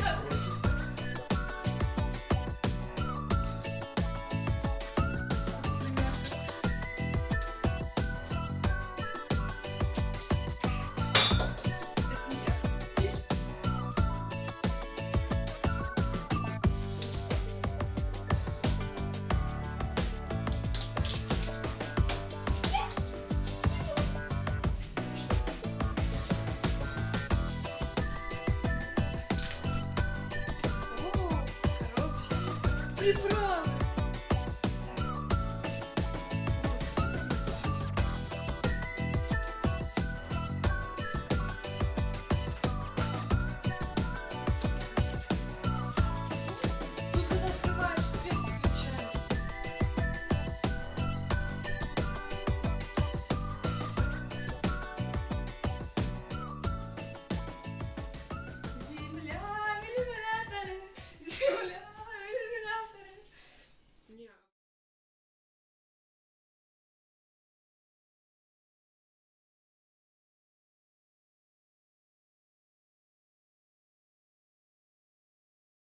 Let's. Ты прав!